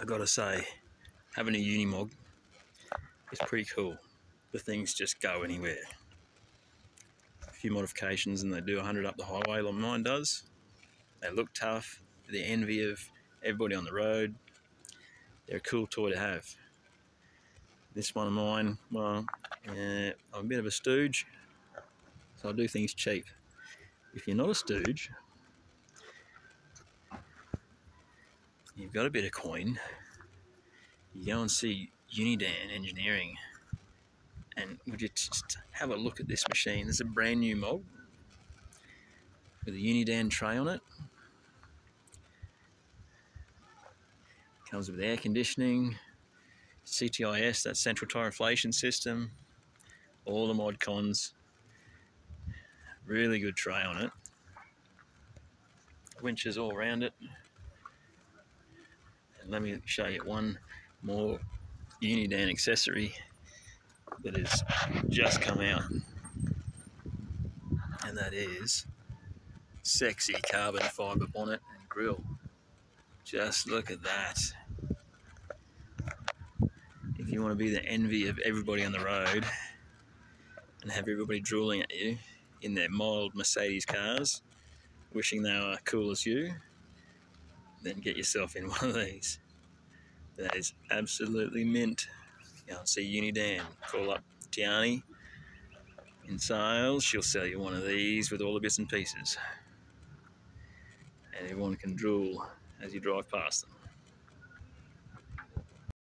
I've got to say, having a Unimog is pretty cool. The things just go anywhere. A few modifications and they do 100 up the highway like mine does. They look tough. They're the envy of everybody on the road. They're a cool toy to have. This one of mine, well, I'm a bit of a stooge, so I do things cheap. If you're not a stooge, you've got a bit of coin, you go and see Unidan Engineering and would you just have a look at this machine? There's a brand new mog with a Unidan tray on it. Comes with air conditioning, CTIS, that central tire inflation system, all the mod cons. Really good tray on it. Winches all around it. Let me show you one more Unidan accessory that has just come out. And that is sexy carbon fibre bonnet and grill. Just look at that. If you want to be the envy of everybody on the road and have everybody drooling at you in their mild Mercedes cars, wishing they were cool as you, then get yourself in one of these. That is absolutely mint. Know, see Unidan, call up Tiani in sales, she'll sell you one of these with all the bits and pieces. And everyone can drool as you drive past them.